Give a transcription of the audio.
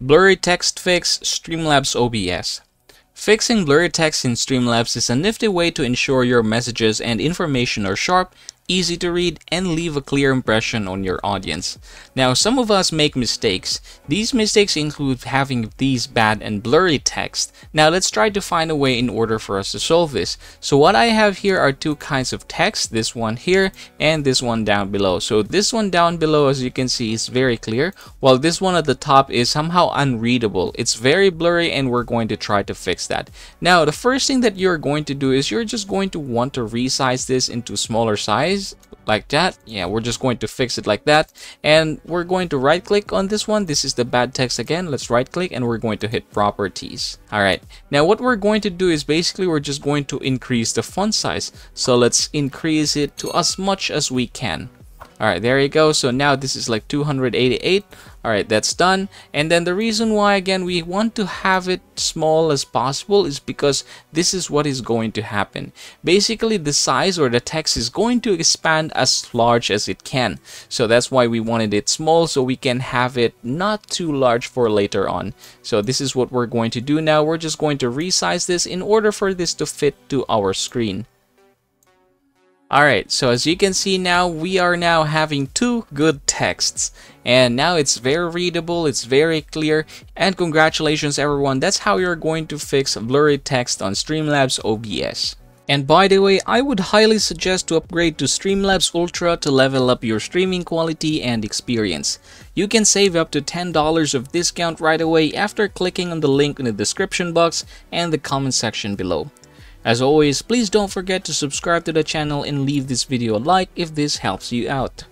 Blurry Text Fix Streamlabs OBS Fixing blurry text in Streamlabs is a nifty way to ensure your messages and information are sharp easy to read, and leave a clear impression on your audience. Now, some of us make mistakes. These mistakes include having these bad and blurry text. Now, let's try to find a way in order for us to solve this. So what I have here are two kinds of text, this one here and this one down below. So this one down below, as you can see, is very clear, while this one at the top is somehow unreadable. It's very blurry and we're going to try to fix that. Now, the first thing that you're going to do is you're just going to want to resize this into smaller size like that. Yeah we're just going to fix it like that. And we're going to right click on this one. This is the bad text again. Let's right click and we're going to hit properties. All right. Now what we're going to do is basically we're just going to increase the font size. So let's increase it to as much as we can all right there you go. So now this is like 288 all right that's done. And then the reason why again we want to have it small as possible is because this is what is going to happen. Basically the size or the text is going to expand as large as it can. So that's why we wanted it small so we can have it not too large for later on. So this is what we're going to do now. We're just going to resize this in order for this to fit to our screen Alright, so as you can see now, we are now having two good texts. And now it's very readable, it's very clear, and congratulations everyone, that's how you're going to fix blurry text on Streamlabs OBS. And by the way, I would highly suggest to upgrade to Streamlabs Ultra to level up your streaming quality and experience. You can save up to $10 of discount right away after clicking on the link in the description box and the comment section below. As always, please don't forget to subscribe to the channel and leave this video a like if this helps you out.